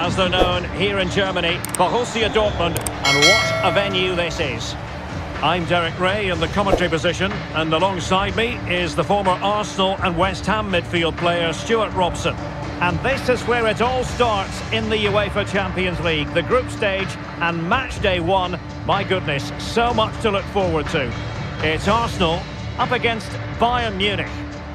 as they're known here in Germany, Borussia Dortmund, and what a venue this is. I'm Derek Ray in the commentary position, and alongside me is the former Arsenal and West Ham midfield player Stuart Robson. And this is where it all starts in the UEFA Champions League, the group stage and match day one. My goodness, so much to look forward to. It's Arsenal up against Bayern Munich.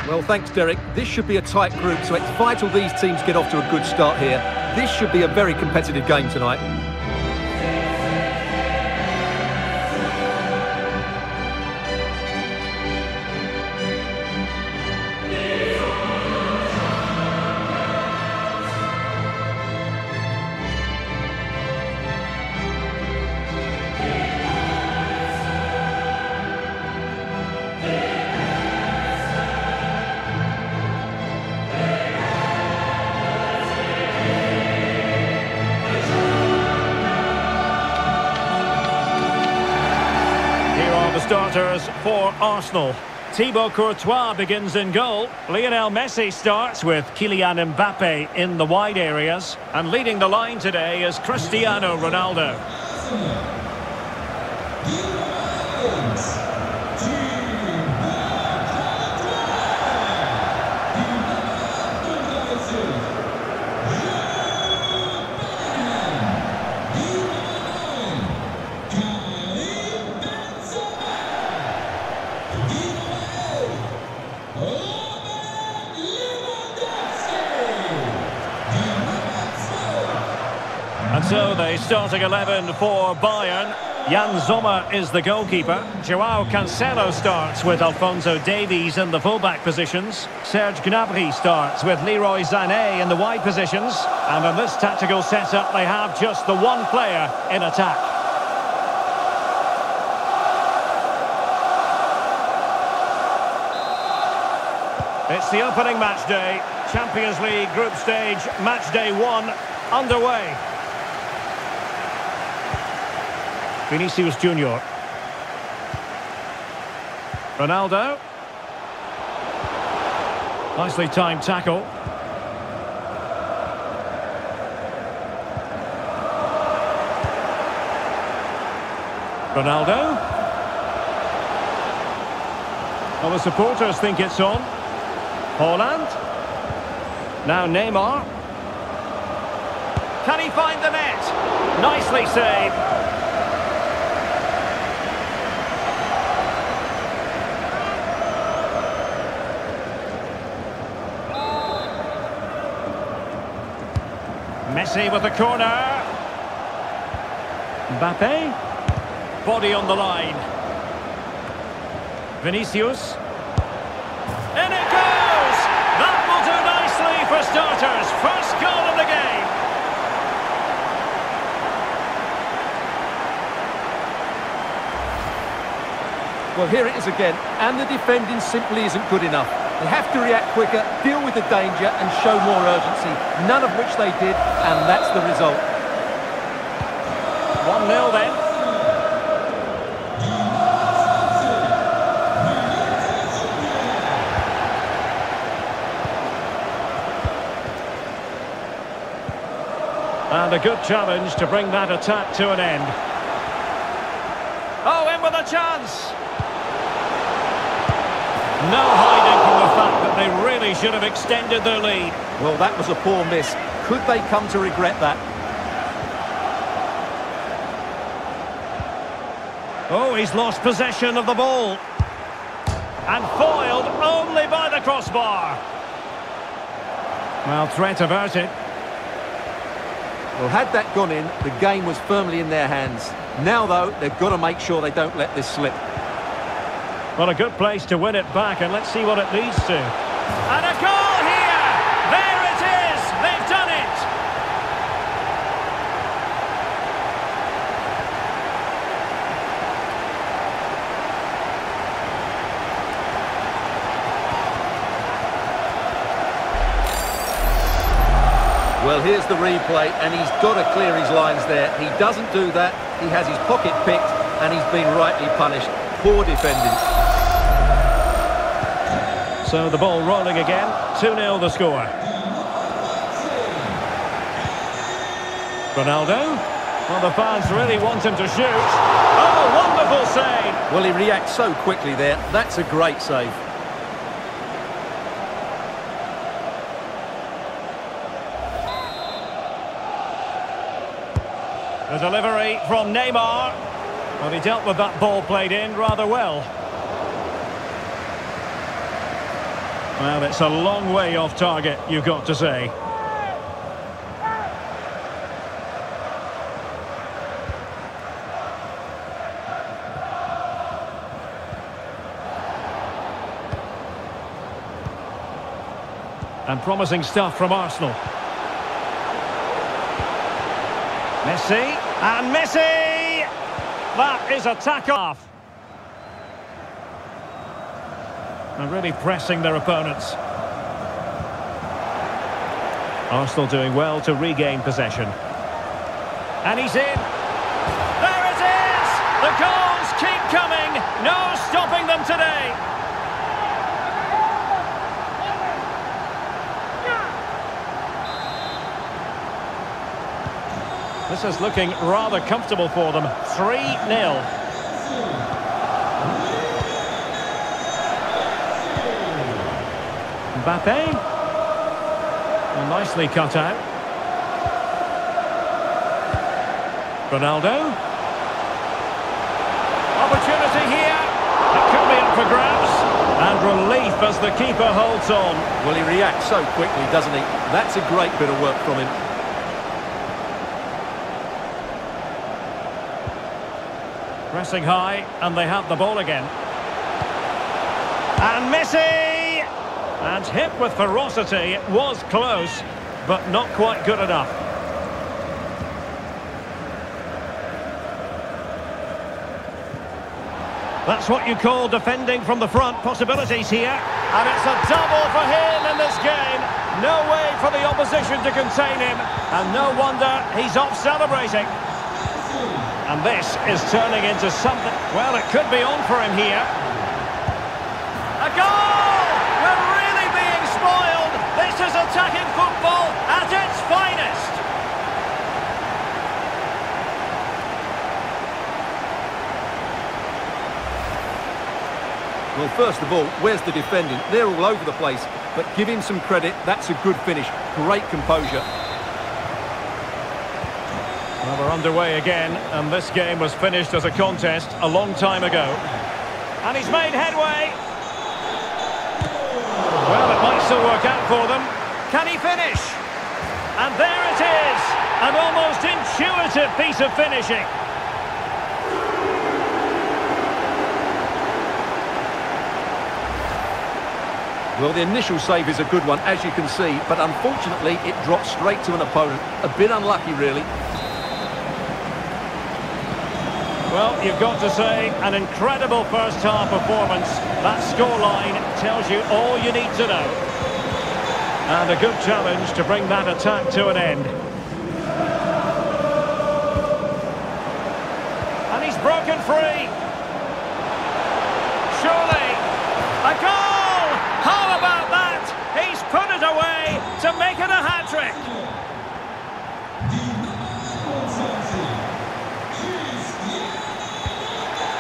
Well, thanks, Derek. This should be a tight group, so it's vital these teams get off to a good start here. This should be a very competitive game tonight. For Arsenal. Thibaut Courtois begins in goal. Lionel Messi starts with Kylian Mbappe in the wide areas. And leading the line today is Cristiano Ronaldo. And so the starting 11 for Bayern. Yann Sommer is the goalkeeper. Joao Cancelo starts with Alphonso Davies in the fullback positions. Serge Gnabry starts with Leroy Sané in the wide positions. And in this tactical setup, they have just the one player in attack. It's the opening match day. Champions League group stage, match day one, underway. Vinicius Junior. Ronaldo. Nicely timed tackle. Ronaldo. Well, the supporters think it's on. Haaland. Now Neymar. Can he find the net? Nicely saved. Messi with the corner. Mbappe. Body on the line. Vinicius. In it goes! That will do nicely for starters. First goal of the game. Well, here it is again, and the defending simply isn't good enough. They have to react quicker, deal with the danger, and show more urgency, none of which they did, and that's the result. 1-0 then. And a good challenge to bring that attack to an end. Oh, in with a chance! No hiding from the fact that they really should have extended their lead. Well, that was a poor miss. Could they come to regret that? Oh, he's lost possession of the ball. And foiled only by the crossbar. Well, threat averted. Well, had that gone in, the game was firmly in their hands. Now, though, they've got to make sure they don't let this slip. Well, a good place to win it back, and let's see what it leads to. And a goal here! There it is! They've done it! Well, here's the replay, and he's got to clear his lines there. He doesn't do that. He has his pocket picked, and he's been rightly punished. Poor defending. So the ball rolling again. 2-0 the score. Ronaldo. Well, the fans really want him to shoot. Oh, wonderful save. Well, he reacts so quickly there. That's a great save. The delivery from Neymar. Well, he dealt with that ball played in rather well. Well, it's a long way off target, you've got to say. And promising stuff from Arsenal. Messi, and Messi! That is a tack-off. And really pressing their opponents. Arsenal doing well to regain possession. And he's in. There it is! The goals keep coming. No stopping them today. This is looking rather comfortable for them. 3-0. Mbappe. Well, nicely cut out. Ronaldo. Opportunity here. It could be up for grabs. And relief as the keeper holds on. Well, he reacts so quickly, doesn't he? That's a great bit of work from him. Pressing high, and they have the ball again. And Messi! And hit with ferocity. It was close, but not quite good enough. That's what you call defending from the front. Possibilities here. And it's a double for him in this game. No way for the opposition to contain him. And no wonder he's off celebrating. And this is turning into something... Well, it could be on for him here. A goal! We're really being spoiled. This is attacking football at its finest. Well, first of all, where's the defending? They're all over the place. But give him some credit. That's a good finish. Great composure. Well, we're underway again, and this game was finished as a contest a long time ago. And he's made headway. Well, it might still work out for them. Can he finish? And there it is! An almost intuitive piece of finishing. Well, the initial save is a good one, as you can see, but unfortunately it drops straight to an opponent. A bit unlucky, really. Well, you've got to say, an incredible first-half performance. That scoreline tells you all you need to know. And a good challenge to bring that attack to an end. And he's broken free. Surely, a goal! How about that? He's put it away to make it a hat-trick.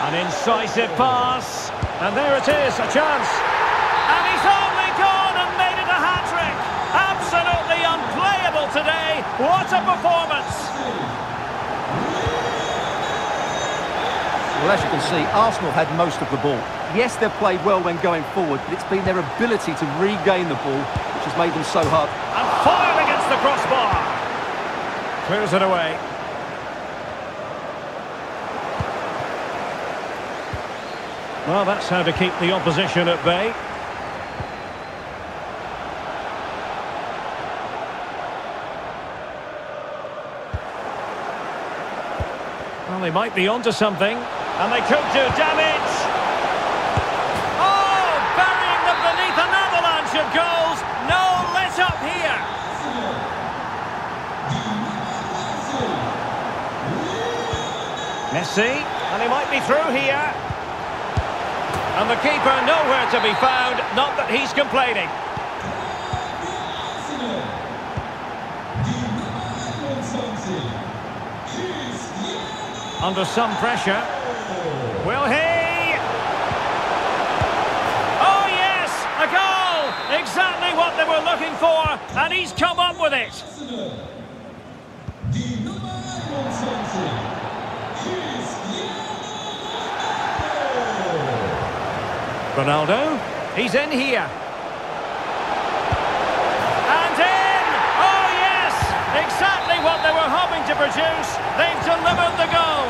An incisive pass. And there it is, a chance. Today. What a performance. Well, as you can see, Arsenal had most of the ball. Yes, they've played well when going forward, but it's been their ability to regain the ball which has made them so hard. And fired against the crossbar. Clears it away. Well, that's how to keep the opposition at bay. They might be onto something, and they could do damage. Oh, burying them beneath an avalanche of goals. No let up here. Messi, and he might be through here. And the keeper nowhere to be found, not that he's complaining. Under some pressure. Will he? Oh yes, a goal! Exactly what they were looking for, and he's come up with it. Ronaldo, he's in here. Exactly what they were hoping to produce. They've delivered the goal.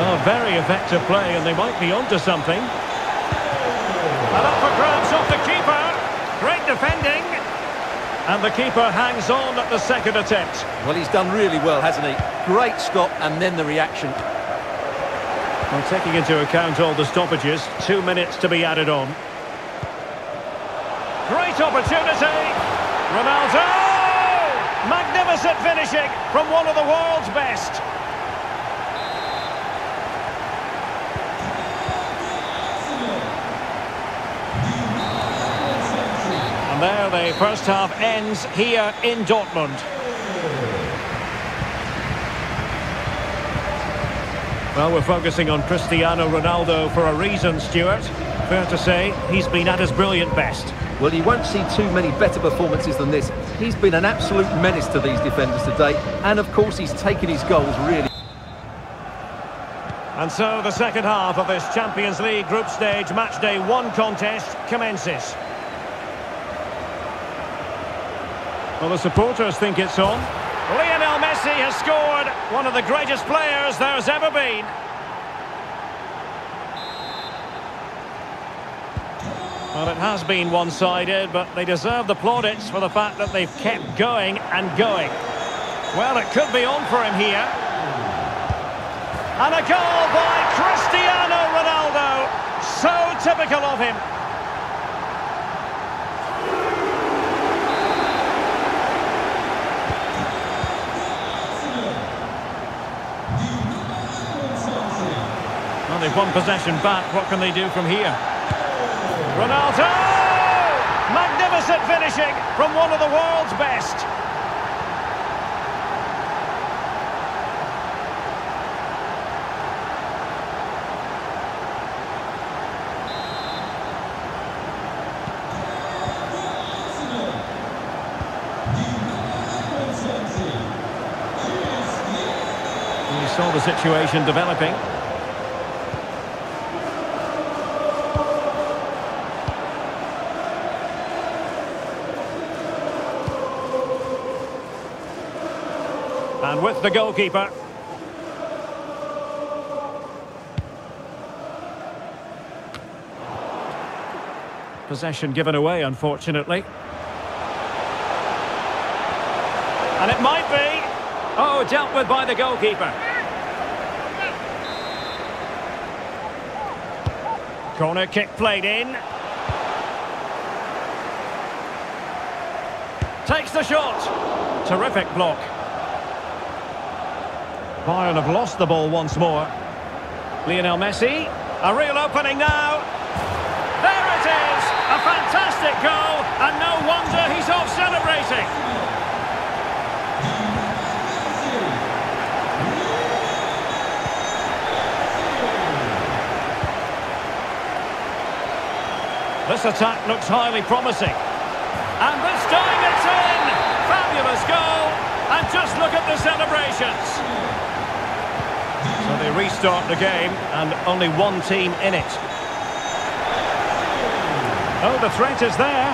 Oh, very effective play, and they might be onto something. And up for grabs off the keeper. Great defending. And the keeper hangs on at the second attempt. Well, he's done really well, hasn't he? Great stop and then the reaction. Well, taking into account all the stoppages, two minutes to be added on. Great opportunity! Ronaldo! Magnificent finishing from one of the world's best. And there the first half ends here in Dortmund. Well, we're focusing on Cristiano Ronaldo for a reason, Stuart. Fair to say, he's been at his brilliant best. Well, you won't see too many better performances than this. He's been an absolute menace to these defenders today. And, of course, he's taken his goals really. And so the second half of this Champions League group stage match day one contest commences. Well, the supporters think it's on. Lionel Messi has scored, one of the greatest players there's ever been. Well, it has been one-sided, but they deserve the plaudits for the fact that they've kept going and going. Well, it could be on for him here. And a goal by Cristiano Ronaldo. So typical of him. Well, they've won possession back. What can they do from here? Ronaldo! Magnificent finishing from one of the world's best. You saw the situation developing. And with the goalkeeper. Possession given away, unfortunately. And it might be. Oh, dealt with by the goalkeeper. Corner kick played in. Takes the shot. Terrific block. Bayern have lost the ball once more. Lionel Messi. A real opening now. There it is! A fantastic goal, and no wonder he's off celebrating. This attack looks highly promising. And this time it's in! Fabulous goal! And just look at the celebrations. They restart the game, and only one team in it. Oh, the threat is there.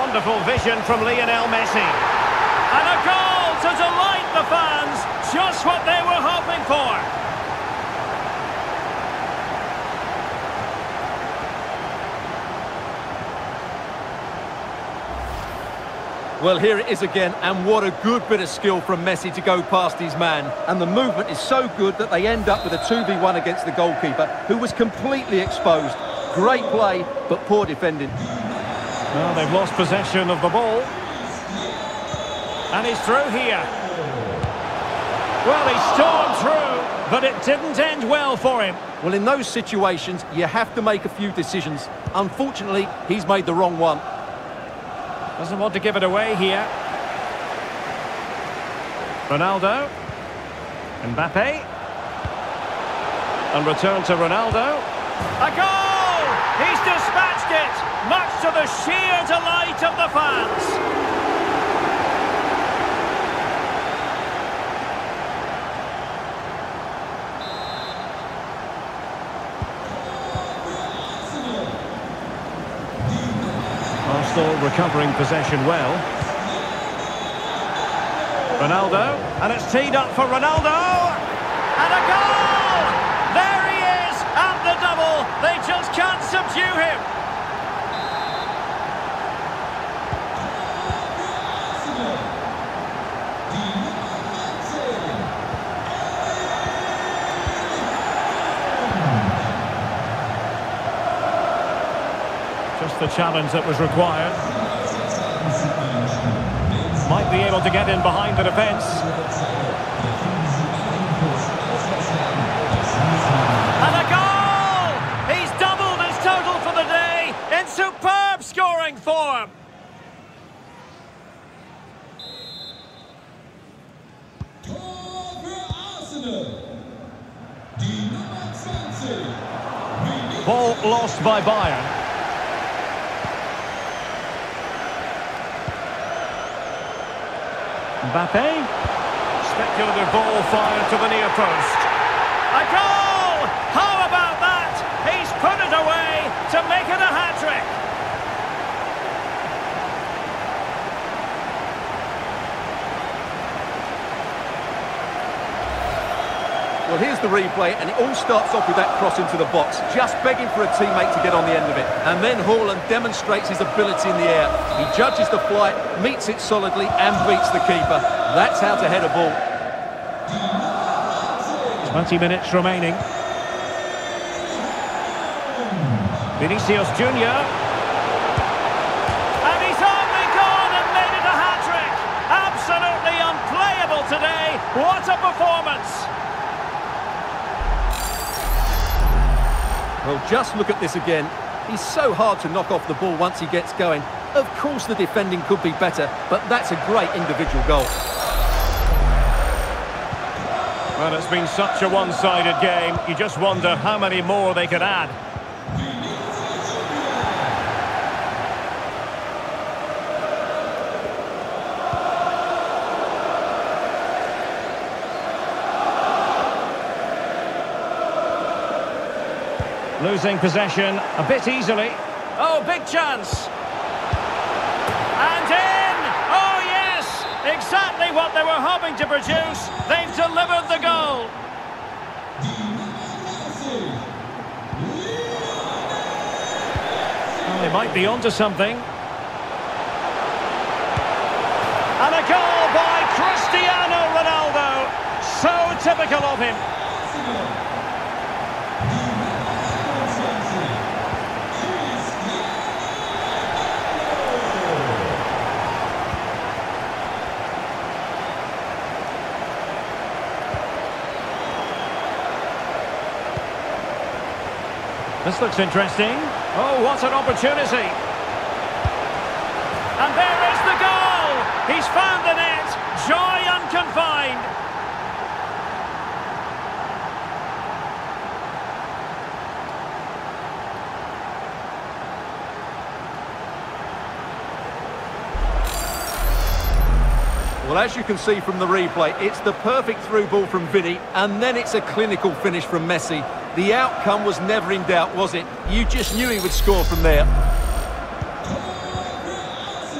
Wonderful vision from Lionel Messi. And a goal to delight the fans. Just what they were hoping for. Well, here it is again, and what a good bit of skill from Messi to go past his man. And the movement is so good that they end up with a 2v1 against the goalkeeper, who was completely exposed. Great play, but poor defending. Well, they've lost possession of the ball. And he's through here. Well, he stormed through, but it didn't end well for him. Well, in those situations, you have to make a few decisions. Unfortunately, he's made the wrong one. Doesn't want to give it away here. Ronaldo. Mbappe. And return to Ronaldo. A goal! He's dispatched it, much to the sheer delight of the fans. Arsenal recovering possession well. Ronaldo, and it's teed up for Ronaldo, and a goal! There he is, at the double. They just can't subdue him. Challenge that was required. Might be able to get in behind the defence. And a goal! He's doubled his total for the day in superb scoring form. Ball lost by Bayern. Mbappe. Speculative ball fired to the near post. A goal! How about that? He's put it away to make it a hat-trick. Well, here's the replay, and it all starts off with that cross into the box, just begging for a teammate to get on the end of it. And then Haaland demonstrates his ability in the air. He judges the flight, meets it solidly, and beats the keeper. That's how to head a ball. 20 minutes remaining. Vinicius Junior. And he's only Well, just look at this again. He's so hard to knock off the ball once he gets going. Of course the defending could be better, but that's a great individual goal. Well, it's been such a one-sided game. You just wonder how many more they could add. Losing possession a bit easily. Oh, big chance. And in! Oh, yes! Exactly what they were hoping to produce. They've delivered the goal. They might be onto something. And a goal by Cristiano Ronaldo. So typical of him. This looks interesting. Oh, what an opportunity. And there is the goal! He's found the net. Joy unconfined. Well, as you can see from the replay, it's the perfect through ball from Vinny, and then it's a clinical finish from Messi. The outcome was never in doubt, was it? You just knew he would score from there.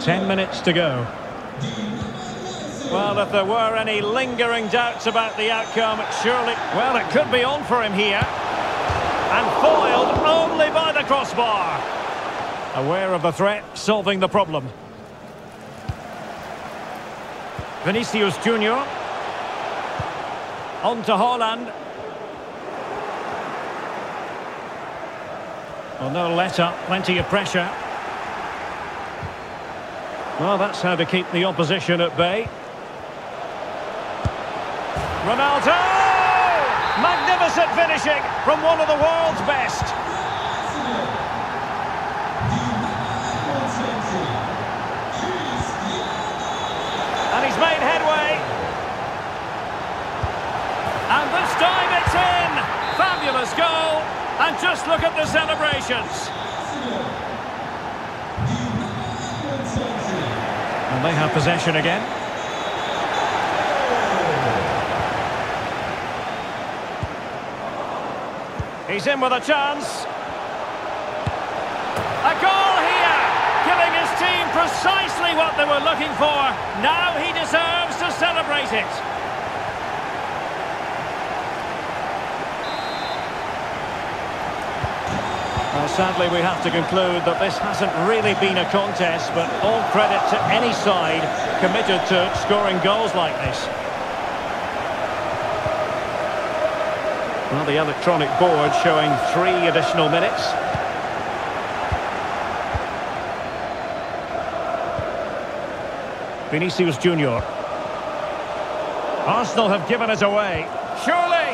Ten minutes to go. Well, if there were any lingering doubts about the outcome, surely... Well, it could be on for him here. And foiled only by the crossbar. Aware of the threat, solving the problem. Vinicius Junior. On to Haaland. Well, no let up, plenty of pressure. Well, that's how to keep the opposition at bay. Ronaldo! Magnificent finishing from one of the world's best. And he's made headway. And this time it's in. Fabulous goal just look at the celebrations. And they have possession again. He's in with a chance. A goal here, giving his team precisely what they were looking for. Now he deserves to celebrate it. Sadly, we have to conclude that this hasn't really been a contest, but all credit to any side committed to scoring goals like this. Well, the electronic board showing three additional minutes. Vinicius Junior. Arsenal have given us away. Surely!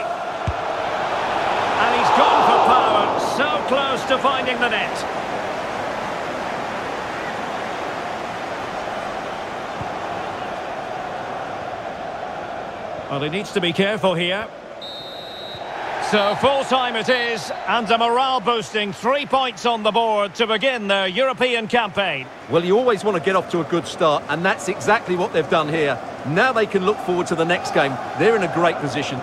And he's gone for power, so close to finding the net. Well, he needs to be careful here. So full-time it is, and a morale-boosting three points on the board to begin their European campaign. Well, you always want to get off to a good start, and that's exactly what they've done here. Now they can look forward to the next game. They're in a great position.